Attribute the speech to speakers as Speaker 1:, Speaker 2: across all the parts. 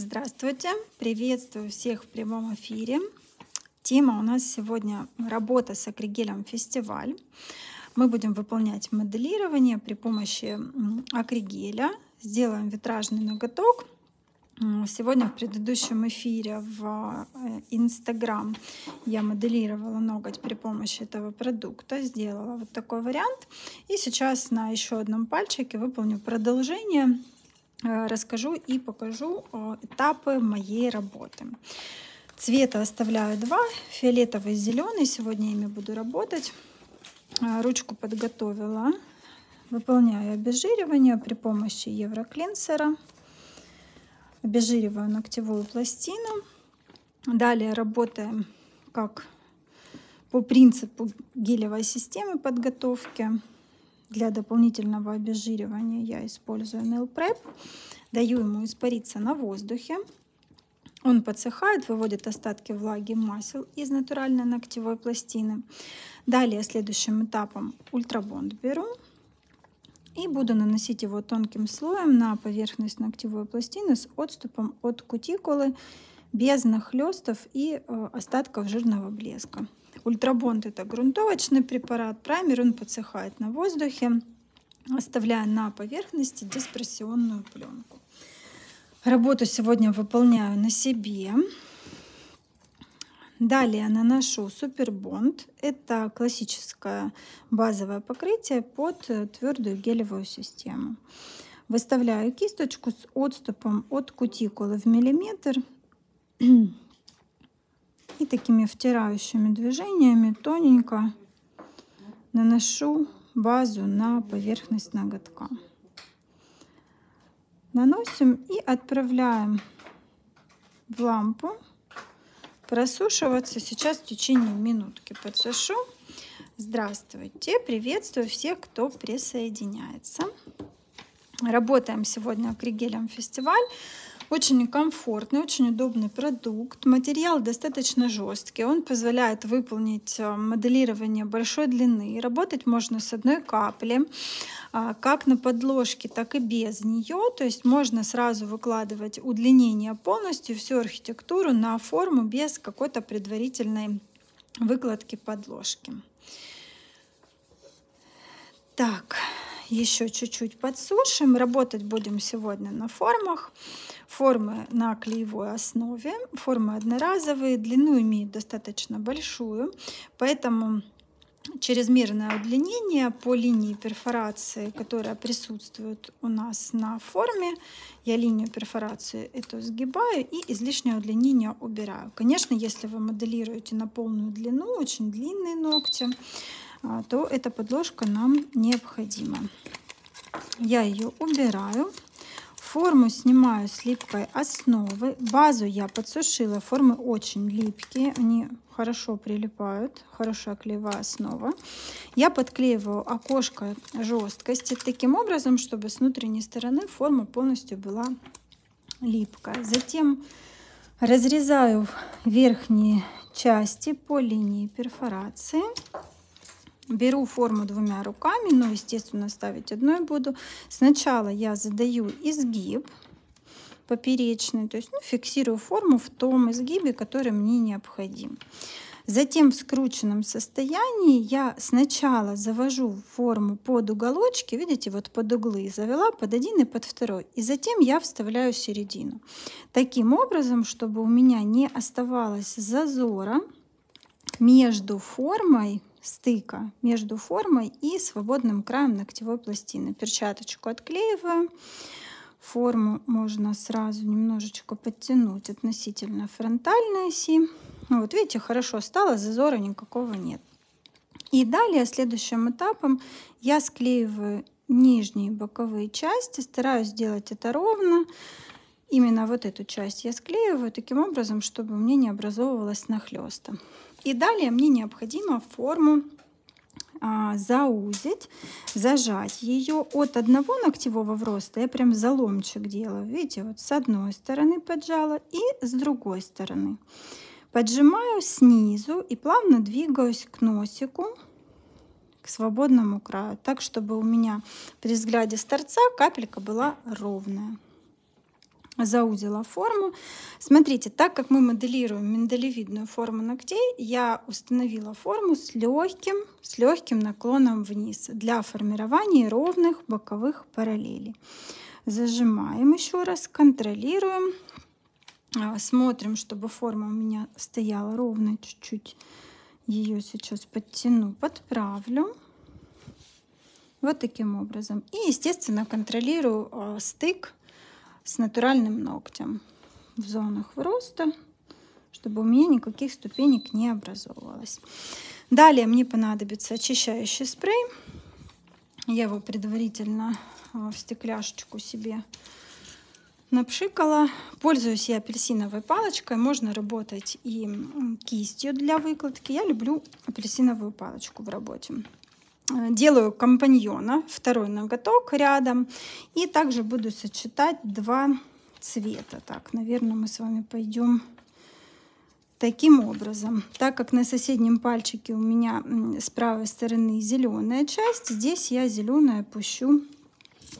Speaker 1: Здравствуйте! Приветствую всех в прямом эфире. Тема у нас сегодня работа с акригелем фестиваль. Мы будем выполнять моделирование при помощи акригеля. Сделаем витражный ноготок. Сегодня в предыдущем эфире в э, Инстаграм я моделировала ноготь при помощи этого продукта, сделала вот такой вариант. И сейчас на еще одном пальчике выполню продолжение Э, расскажу и покажу э, этапы моей работы. Цвета оставляю два, фиолетовый и зеленый. Сегодня ими буду работать. Э, ручку подготовила. Выполняю обезжиривание при помощи евроклинсера. Обезжириваю ногтевую пластину. Далее работаем как по принципу гелевой системы подготовки. Для дополнительного обезжиривания я использую Nail Prep. Даю ему испариться на воздухе. Он подсыхает, выводит остатки влаги масел из натуральной ногтевой пластины. Далее следующим этапом ультрабонд беру и буду наносить его тонким слоем на поверхность ногтевой пластины с отступом от кутикулы без нахлестов и э, остатков жирного блеска. Ультрабонд это грунтовочный препарат. Праймер он подсыхает на воздухе, оставляя на поверхности диспрессионную пленку. Работу сегодня выполняю на себе. Далее наношу супербонд. Это классическое базовое покрытие под твердую гелевую систему. Выставляю кисточку с отступом от кутикулы в миллиметр и такими втирающими движениями тоненько наношу базу на поверхность ноготка. Наносим и отправляем в лампу просушиваться. Сейчас в течение минутки подсушу. Здравствуйте! Приветствую всех, кто присоединяется. Работаем сегодня акригелем фестиваль. Очень комфортный, очень удобный продукт. Материал достаточно жесткий. Он позволяет выполнить э, моделирование большой длины. Работать можно с одной капли, а, как на подложке, так и без нее. То есть можно сразу выкладывать удлинение полностью, всю архитектуру на форму без какой-то предварительной выкладки подложки. Так, еще чуть-чуть подсушим. Работать будем сегодня на формах. Формы на клеевой основе. Формы одноразовые, длину имеют достаточно большую, поэтому чрезмерное удлинение по линии перфорации, которая присутствует у нас на форме, я линию перфорации эту сгибаю и излишнее удлинение убираю. Конечно, если вы моделируете на полную длину, очень длинные ногти, а, то эта подложка нам необходима. Я ее убираю. Форму снимаю с липкой основы. Базу я подсушила. Формы очень липкие. Они хорошо прилипают. Хорошая клеевая основа. Я подклеиваю окошко жесткости таким образом, чтобы с внутренней стороны форма полностью была липкая. Затем разрезаю верхние части по линии перфорации. Беру форму двумя руками, но, естественно, ставить одной буду. Сначала я задаю изгиб поперечный, то есть ну, фиксирую форму в том изгибе, который мне необходим. Затем в скрученном состоянии я сначала завожу форму под уголочки, видите, вот под углы завела под один и под второй, и затем я вставляю середину. Таким образом, чтобы у меня не оставалось зазора между формой стыка между формой и свободным краем ногтевой пластины. Перчаточку отклеиваем. Форму можно сразу немножечко подтянуть относительно фронтальной оси. Ну, вот видите, хорошо стало, зазора никакого нет. И далее следующим этапом я склеиваю нижние боковые части, стараюсь сделать это ровно. Именно вот эту часть я склеиваю таким образом, чтобы мне не образовывалось нахлеста. И далее мне необходимо форму а, заузить, зажать ее от одного ногтевого вроста. Я прям заломчик делаю. Видите, вот с одной стороны поджала и с другой стороны. Поджимаю снизу и плавно двигаюсь к носику, к свободному краю, так, чтобы у меня при взгляде с торца капелька была ровная. Заузила форму. Смотрите, так как мы моделируем миндалевидную форму ногтей, я установила форму с легким, с легким наклоном вниз для формирования ровных боковых параллелей. Зажимаем еще раз, контролируем, а, смотрим, чтобы форма у меня стояла ровно чуть-чуть. Ее сейчас подтяну, подправлю. Вот таким образом. И, естественно, контролирую э, стык с натуральным ногтем в зонах роста, чтобы у меня никаких ступенек не образовывалось. Далее мне понадобится очищающий спрей. Я его предварительно э, в стекляшечку себе напшикала. Пользуюсь я апельсиновой палочкой. Можно работать и кистью для выкладки. Я люблю апельсиновую палочку в работе. Э, делаю компаньона, второй ноготок рядом. И также буду сочетать два цвета. Так, наверное, мы с вами пойдем таким образом. Так как на соседнем пальчике у меня с правой стороны зеленая часть, здесь я зеленая пущу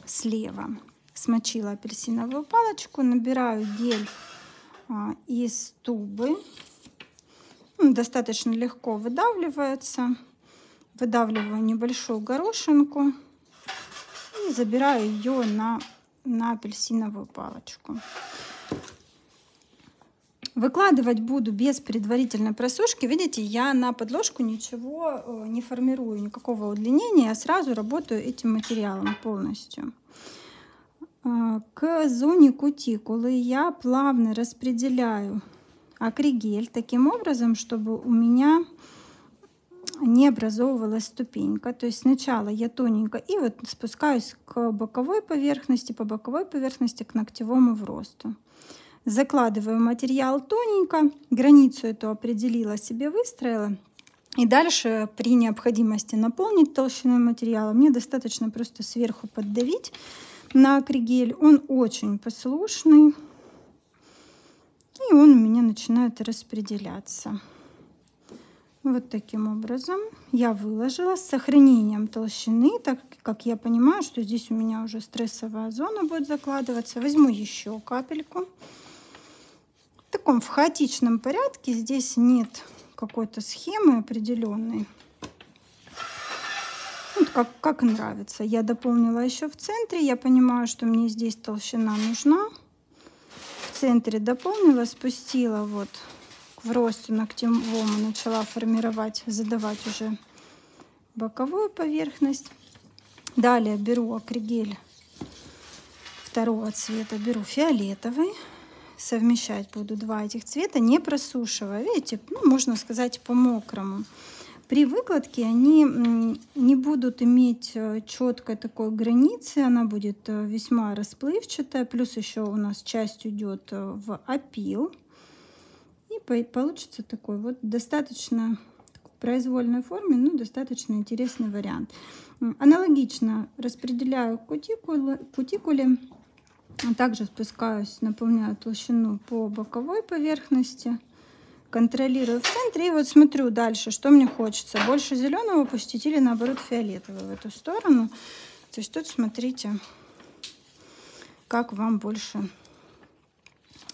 Speaker 1: слева. Смочила апельсиновую палочку, набираю гель а, из тубы. Достаточно легко выдавливается. Выдавливаю небольшую горошинку и забираю ее на, на апельсиновую палочку. Выкладывать буду без предварительной просушки. Видите, я на подложку ничего э, не формирую, никакого удлинения. Я сразу работаю этим материалом полностью. Э, к зоне кутикулы я плавно распределяю акригель таким образом, чтобы у меня не образовывалась ступенька. То есть сначала я тоненько и вот спускаюсь к боковой поверхности, по боковой поверхности к ногтевому вросту. Закладываю материал тоненько, границу эту определила себе, выстроила. И дальше при необходимости наполнить толщиной материала мне достаточно просто сверху поддавить на акригель. Он очень послушный. И он у меня начинает распределяться. Вот таким образом я выложила с сохранением толщины, так как я понимаю, что здесь у меня уже стрессовая зона будет закладываться. Возьму еще капельку. В таком в хаотичном порядке здесь нет какой-то схемы определенной. Вот как, как нравится. Я дополнила еще в центре. Я понимаю, что мне здесь толщина нужна. В центре дополнила, спустила вот в росте ногтевому начала формировать, задавать уже боковую поверхность. Далее беру акригель второго цвета, беру фиолетовый. Совмещать буду два этих цвета, не просушивая. Видите, ну, можно сказать по-мокрому. При выкладке они не будут иметь э, четкой такой границы, она будет э, весьма расплывчатая. Плюс еще у нас часть уйдет э, в опил. Получится такой вот достаточно произвольной форме, ну, достаточно интересный вариант. Аналогично распределяю кутикулы, кутикуле, также спускаюсь, наполняю толщину по боковой поверхности, контролирую в центре и вот смотрю дальше, что мне хочется. Больше зеленого пустить или наоборот фиолетового в эту сторону. То есть тут смотрите, как вам больше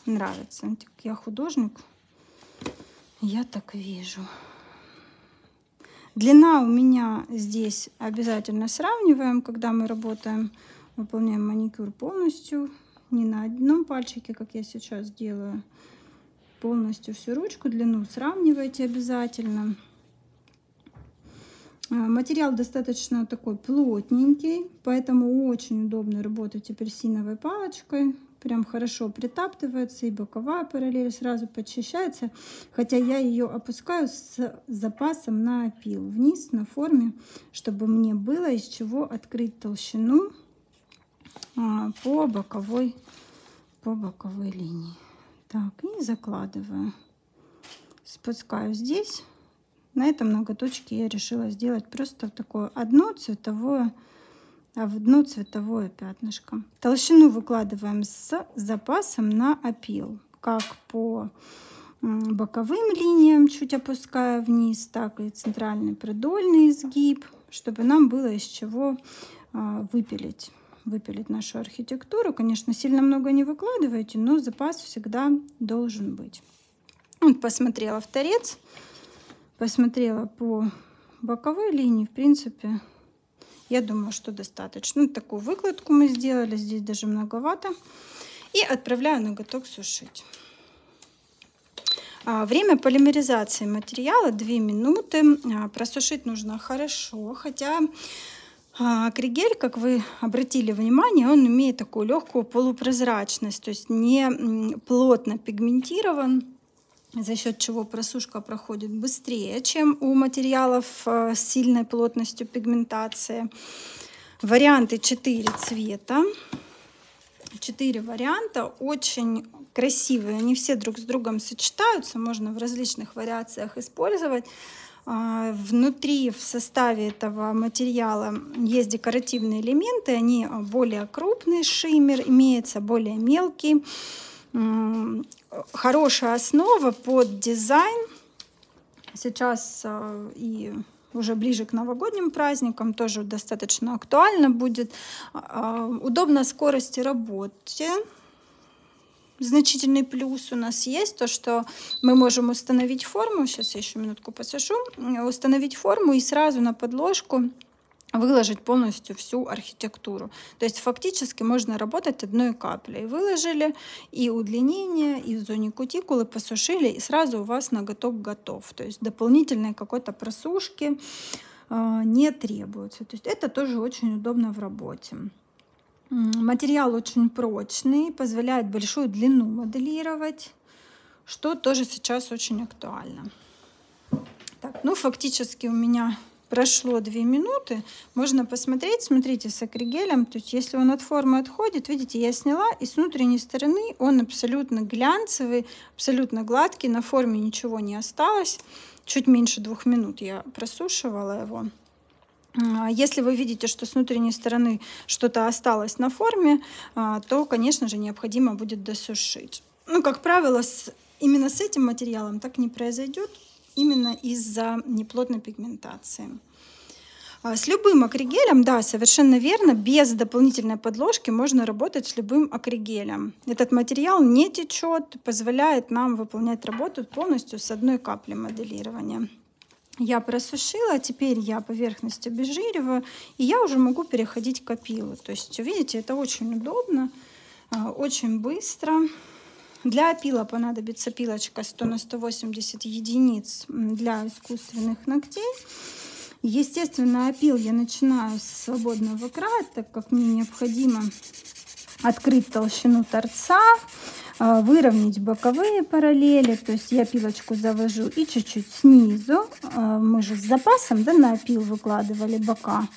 Speaker 1: нравится. Я художник, я так вижу. Длина у меня здесь обязательно сравниваем, когда мы работаем, выполняем маникюр полностью. Не на одном пальчике, как я сейчас делаю. Полностью всю ручку, длину сравнивайте обязательно. А, материал достаточно такой плотненький, поэтому очень удобно работать апельсиновой палочкой прям хорошо притаптывается, и боковая параллель сразу подчищается, хотя я ее опускаю с запасом на опил вниз на форме, чтобы мне было из чего открыть толщину а, по боковой, по боковой линии. Так, и закладываю. Спускаю здесь. На этом ноготочке я решила сделать просто такое одно цветовое а одно цветовое пятнышко. Толщину выкладываем с запасом на опил, как по боковым линиям, чуть опуская вниз, так и центральный продольный изгиб, чтобы нам было из чего а, выпилить выпилить нашу архитектуру. Конечно, сильно много не выкладывайте, но запас всегда должен быть. Вот посмотрела в торец, посмотрела по боковой линии, в принципе, я думаю, что достаточно. Ну, такую выкладку мы сделали, здесь даже многовато. И отправляю ноготок сушить. А, время полимеризации материала 2 минуты. А, просушить нужно хорошо, хотя а, акригель, как вы обратили внимание, он имеет такую легкую полупрозрачность, то есть не плотно пигментирован, за счет чего просушка проходит быстрее, чем у материалов с сильной плотностью пигментации. Варианты 4 цвета. 4 варианта, очень красивые, они все друг с другом сочетаются, можно в различных вариациях использовать. А, внутри, в составе этого материала есть декоративные элементы, они более крупный шиммер имеется, более мелкий. Хорошая основа под дизайн. Сейчас а, и уже ближе к новогодним праздникам тоже достаточно актуально будет. А, удобно скорости работы значительный плюс у нас есть, то, что мы можем установить форму, сейчас я еще минутку посажу, установить форму и сразу на подложку выложить полностью всю архитектуру. То есть фактически можно работать одной каплей. Выложили и удлинение, и зоне кутикулы посушили, и сразу у вас ноготок готов. То есть дополнительной какой-то просушки э, не требуется. То есть это тоже очень удобно в работе. Материал очень прочный, позволяет большую длину моделировать, что тоже сейчас очень актуально. Так, ну фактически у меня прошло 2 минуты. Можно посмотреть, смотрите, с акригелем. То есть если он от формы отходит, видите, я сняла, и с внутренней стороны он абсолютно глянцевый, абсолютно гладкий, на форме ничего не осталось. Чуть меньше двух минут я просушивала его. А, если вы видите, что с внутренней стороны что-то осталось на форме, а, то, конечно же, необходимо будет досушить. Ну, как правило, с, именно с этим материалом так не произойдет, именно из-за неплотной пигментации. А, с любым акригелем, да, совершенно верно, без дополнительной подложки можно работать с любым акригелем. Этот материал не течет, позволяет нам выполнять работу полностью с одной капли моделирования я просушила, теперь я поверхность обезжириваю, и я уже могу переходить к опилу. То есть, видите, это очень удобно, а, очень быстро. Для опила понадобится пилочка 100 на 180 единиц для искусственных ногтей. Естественно, опил я начинаю с свободного края, так как мне необходимо открыть толщину торца, а, выровнять боковые параллели, то есть я пилочку завожу и чуть-чуть снизу, а, мы же с запасом да, на опил выкладывали бока,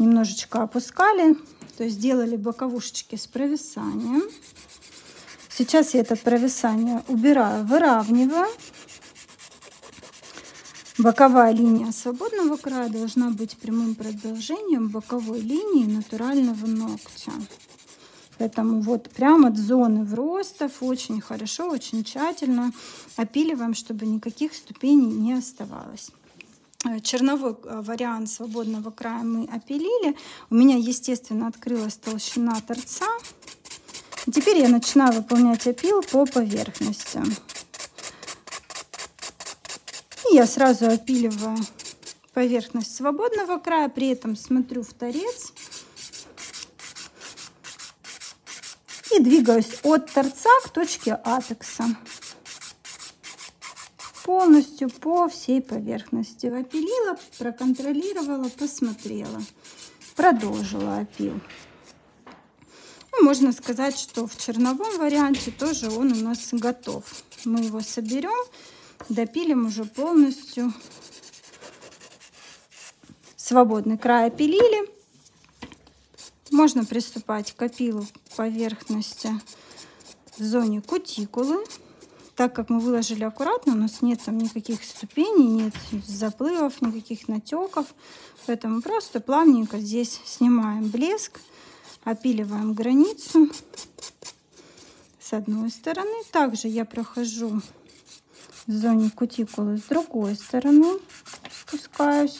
Speaker 1: немножечко опускали, то есть делали боковушечки с провисанием. Сейчас я это провисание убираю, выравниваю. Боковая линия свободного края должна быть прямым продолжением боковой линии натурального ногтя. Поэтому вот прямо от зоны вростов очень хорошо, очень тщательно опиливаем, чтобы никаких ступеней не оставалось. Э, черновой э, вариант свободного края мы опилили. У меня, естественно, открылась толщина торца. Теперь я начинаю выполнять опил по поверхности. И я сразу опиливаю поверхность свободного края, при этом смотрю в торец и двигаюсь от торца к точке апекса. Полностью по всей поверхности. Опилила, проконтролировала, посмотрела. Продолжила опил. Можно сказать, что в черновом варианте тоже он у нас готов. Мы его соберем, допилим уже полностью. Свободный край опилили. Можно приступать к опилу поверхности в зоне кутикулы. Так как мы выложили аккуратно, у нас нет там никаких ступеней, нет заплывов, никаких натеков. Поэтому просто плавненько здесь снимаем блеск, опиливаем границу с одной стороны. Также я прохожу в зоне кутикулы с другой стороны, спускаюсь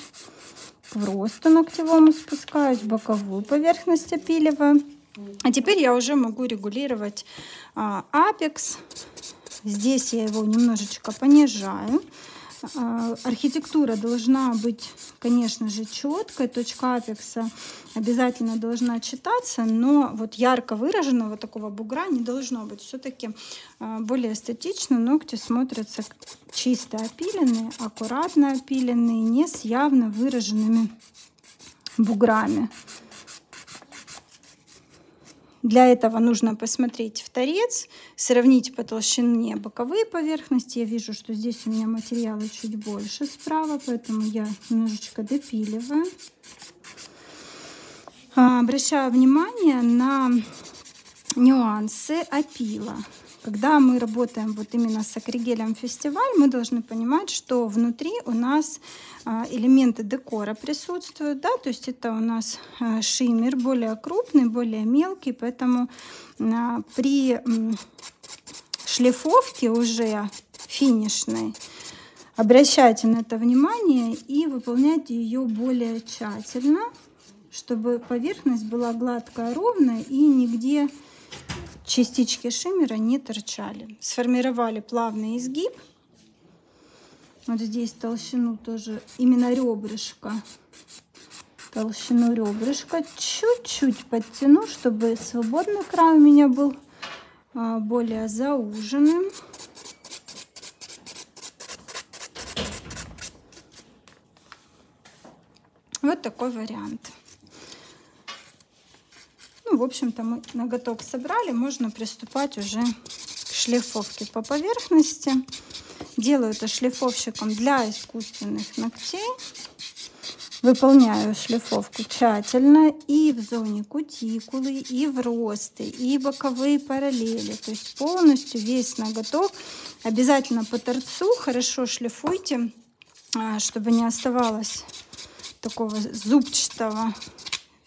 Speaker 1: к росту ногтевому спускаюсь, боковую поверхность опиливаю. А теперь я уже могу регулировать а, апекс. Здесь я его немножечко понижаю. А, архитектура должна быть, конечно же, четкой. Точка апекса обязательно должна читаться, но вот ярко выраженного такого бугра не должно быть. Все-таки а, более эстетично ногти смотрятся чисто опиленные, аккуратно опиленные, не с явно выраженными буграми. Для этого нужно посмотреть в торец, сравнить по толщине боковые поверхности. Я вижу, что здесь у меня материала чуть больше справа, поэтому я немножечко допиливаю. А, обращаю внимание на нюансы опила. Когда мы работаем вот именно с акригелем фестиваль, мы должны понимать, что внутри у нас а, элементы декора присутствуют, да, то есть это у нас а, шиммер более крупный, более мелкий, поэтому а, при шлифовке уже финишной обращайте на это внимание и выполняйте ее более тщательно, чтобы поверхность была гладкая, ровная и нигде частички шиммера не торчали. Сформировали плавный изгиб. Вот здесь толщину тоже, именно ребрышко. Толщину ребрышка чуть-чуть подтяну, чтобы свободный край у меня был а, более зауженным. Вот такой вариант. Ну, в общем-то, мы ноготок собрали, можно приступать уже к шлифовке по поверхности. Делаю это шлифовщиком для искусственных ногтей. Выполняю шлифовку тщательно и в зоне кутикулы, и в росты, и боковые параллели. То есть полностью весь ноготок. Обязательно по торцу хорошо шлифуйте, а, чтобы не оставалось такого зубчатого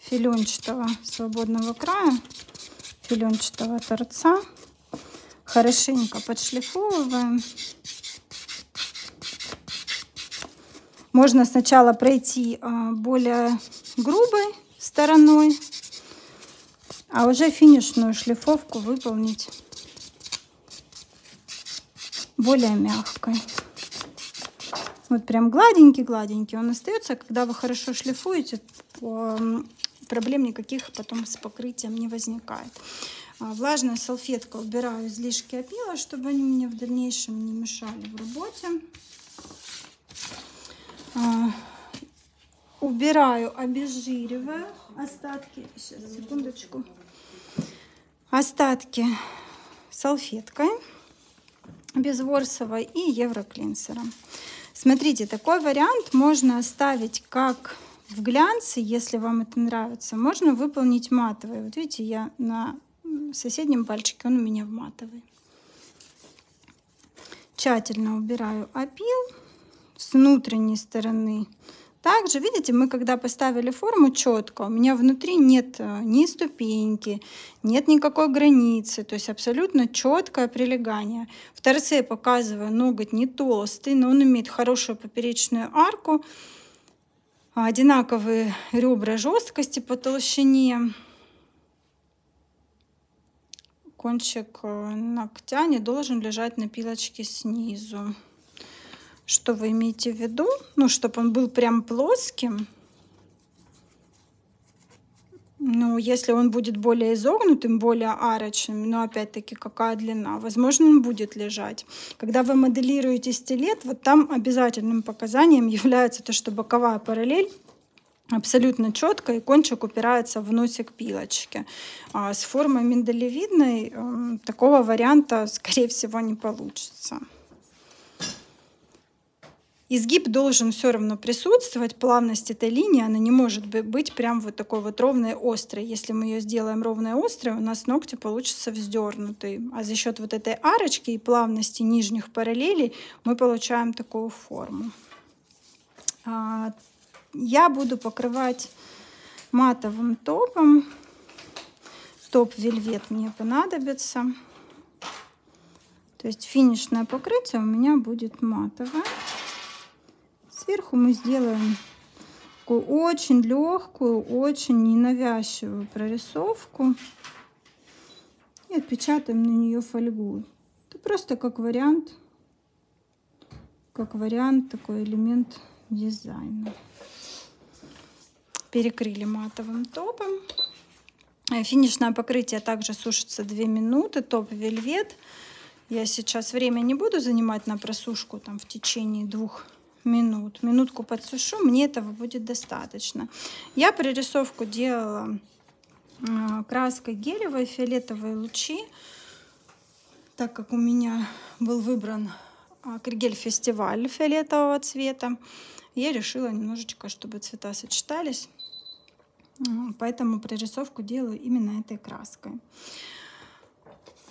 Speaker 1: филенчатого свободного края, филенчатого торца. Хорошенько подшлифовываем. Можно сначала пройти а, более грубой стороной, а уже финишную шлифовку выполнить более мягкой. Вот прям гладенький-гладенький он остается. Когда вы хорошо шлифуете, проблем никаких потом с покрытием не возникает. А, влажная салфетка убираю излишки опила, чтобы они мне в дальнейшем не мешали в работе. А, убираю, обезжириваю остатки. Сейчас, секундочку. Остатки салфеткой безворсовой и евроклинсером. Смотрите, такой вариант можно оставить как в глянце, если вам это нравится, можно выполнить матовый. Вот видите, я на соседнем пальчике, он у меня в матовый. Тщательно убираю опил с внутренней стороны. Также, видите, мы когда поставили форму четко, у меня внутри нет э, ни ступеньки, нет никакой границы, то есть абсолютно четкое прилегание. В торце показываю ноготь не толстый, но он имеет хорошую поперечную арку, одинаковые ребра жесткости по толщине. Кончик э, ногтя не должен лежать на пилочке снизу. Что вы имеете в виду? Ну, чтобы он был прям плоским. Ну, если он будет более изогнутым, более арочным, но опять-таки какая длина, возможно, он будет лежать. Когда вы моделируете стилет, вот там обязательным показанием является то, что боковая параллель абсолютно четко, и кончик упирается в носик пилочки. А с формой миндалевидной э, такого варианта, скорее всего, не получится. Изгиб должен все равно присутствовать, плавность этой линии, она не может быть прям вот такой вот ровной, острой. Если мы ее сделаем ровной, острой, у нас ногти получатся вздернутые. А за счет вот этой арочки и плавности нижних параллелей мы получаем такую форму. А, я буду покрывать матовым топом. Топ вельвет мне понадобится. То есть финишное покрытие у меня будет матовое. Сверху мы сделаем такую очень легкую, очень ненавязчивую прорисовку. И отпечатаем на нее фольгу. Это просто как вариант, как вариант такой элемент дизайна. Перекрыли матовым топом. Э, финишное покрытие также сушится 2 минуты. Топ вельвет. Я сейчас время не буду занимать на просушку там в течение двух минут. Минутку подсушу, мне этого будет достаточно. Я прорисовку делала а, краской гелевой, фиолетовые лучи, так как у меня был выбран Кригель фестиваль фиолетового цвета, я решила немножечко, чтобы цвета сочетались, поэтому прорисовку делаю именно этой краской.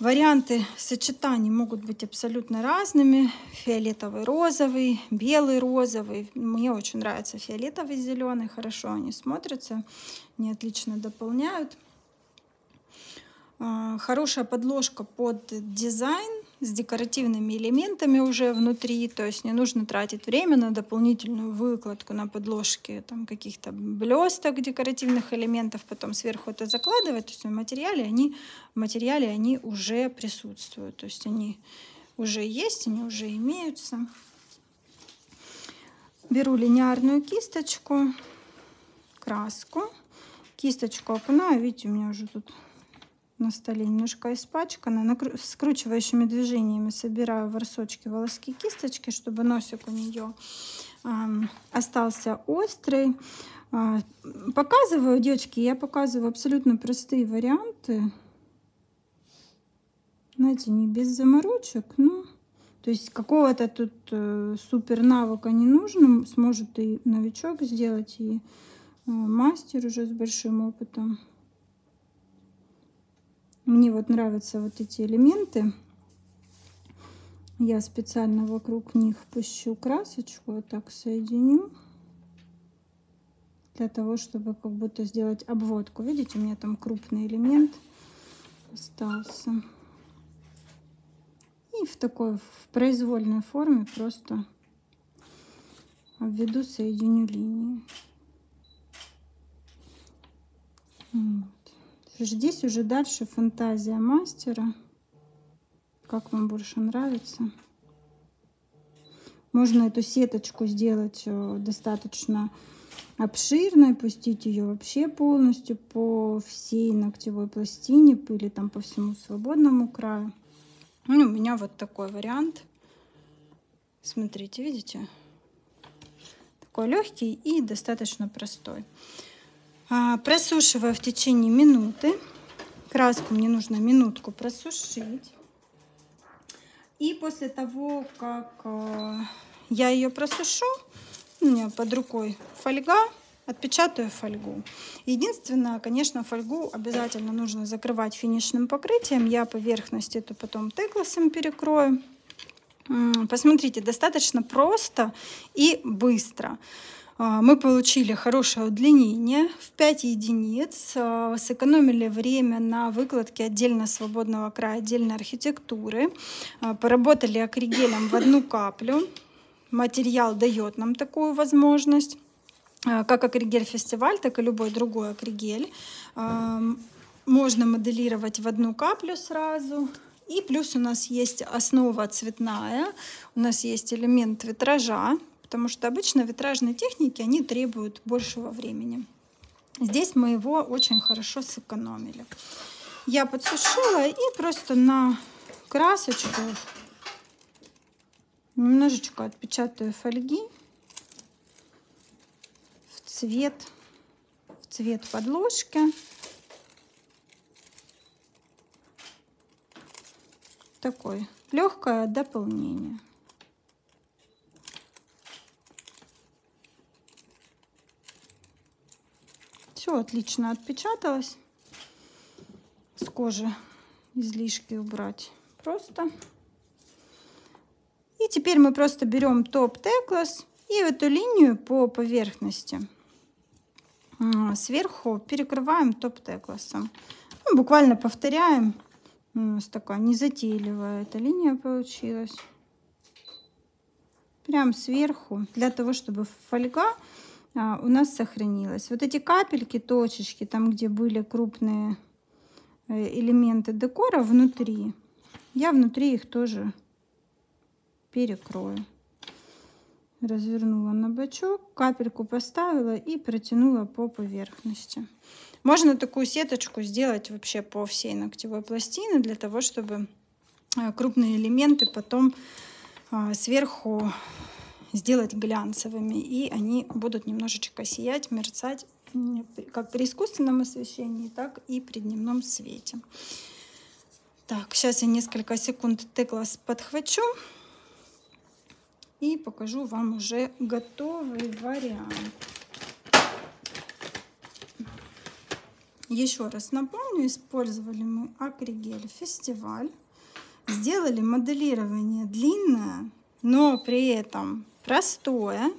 Speaker 1: Варианты сочетаний могут быть абсолютно разными. Фиолетовый, розовый, белый, розовый. Мне очень нравится фиолетовый, зеленый. Хорошо они смотрятся, они отлично дополняют. А, хорошая подложка под дизайн с декоративными элементами уже внутри, то есть не нужно тратить время на дополнительную выкладку на подложке там каких-то блесток, декоративных элементов, потом сверху это закладывать, то есть в материале они, в материале они уже присутствуют, то есть они уже есть, они уже имеются. Беру линейную кисточку, краску, кисточку окунаю, видите, у меня уже тут на столе немножко испачкана. Скручивающими движениями собираю ворсочки, волоски кисточки, чтобы носик у нее остался острый. Э, показываю, девочки, я показываю абсолютно простые варианты. Знаете, не без заморочек, но... То есть какого-то тут э, супер навыка не нужно. Сможет и новичок сделать, и э, мастер уже с большим опытом. Мне вот нравятся вот эти элементы. Я специально вокруг них пущу красочку, вот так соединю. Для того, чтобы как будто сделать обводку. Видите, у меня там крупный элемент остался. И в такой в произвольной форме просто обведу, соединю линии. Вот. Здесь уже дальше фантазия мастера. Как вам больше нравится. Можно эту сеточку сделать э, достаточно обширной, пустить ее вообще полностью по всей ногтевой пластине или там по всему свободному краю. Ну, у меня вот такой вариант. Смотрите, видите? Такой легкий и достаточно простой. А, просушиваю в течение минуты. Краску мне нужно минутку просушить. И после того, как а, я ее просушу, у меня под рукой фольга, отпечатаю фольгу. Единственное, конечно, фольгу обязательно нужно закрывать финишным покрытием. Я поверхность эту потом тегласом перекрою. Посмотрите, достаточно просто и быстро. А, мы получили хорошее удлинение в 5 единиц, а, сэкономили время на выкладке отдельно свободного края, отдельной архитектуры, а, поработали акригелем в одну каплю. Материал дает нам такую возможность как акригель фестиваль, так и любой другой акригель. Можно моделировать в одну каплю сразу. И плюс у нас есть основа цветная, у нас есть элемент витража, потому что обычно витражные техники, они требуют большего времени. Здесь мы его очень хорошо сэкономили. Я подсушила и просто на красочку немножечко отпечатаю фольги в цвет, в цвет подложки. Такое легкое дополнение. Все отлично отпечаталось. С кожи излишки убрать просто. И теперь мы просто берем топ теклас и в эту линию по поверхности сверху перекрываем топ текласом. Ну, буквально повторяем. У нас такая незатейливая эта линия получилась. Прям сверху, для того, чтобы фольга у нас сохранилось. Вот эти капельки, точечки, там, где были крупные э, элементы декора внутри, я внутри их тоже перекрою. Развернула на бочок, капельку поставила и протянула по поверхности. Можно такую сеточку сделать вообще по всей ногтевой пластине для того, чтобы э, крупные элементы потом а, сверху сделать глянцевыми, и они будут немножечко сиять, мерцать, как при искусственном освещении, так и при дневном свете. Так, сейчас я несколько секунд теклас подхвачу и покажу вам уже готовый вариант. Еще раз напомню, использовали мы акригель фестиваль. Сделали моделирование длинное, но при этом простое.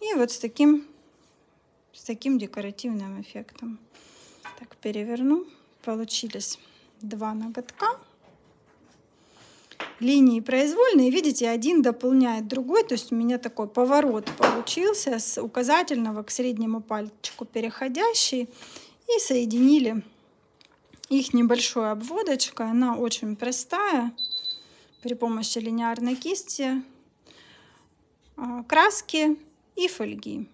Speaker 1: И вот с таким, с таким декоративным эффектом. Так, переверну. Получились два ноготка. Линии произвольные, видите, один дополняет другой, то есть у меня такой поворот получился с указательного к среднему пальчику переходящий. И соединили их небольшой обводочкой, она очень простая, при помощи линейной кисти краски и фольги.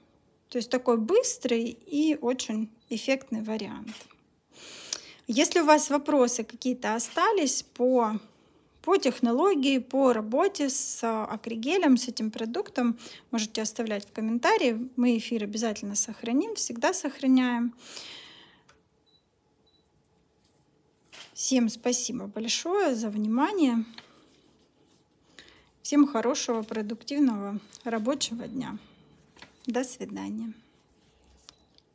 Speaker 1: То есть такой быстрый и очень эффектный вариант. Если у вас вопросы какие-то остались по, по технологии, по работе с акригелем, с этим продуктом, можете оставлять в комментарии. Мы эфир обязательно сохраним, всегда сохраняем. Всем спасибо большое за внимание. Всем хорошего, продуктивного рабочего дня. До свидания.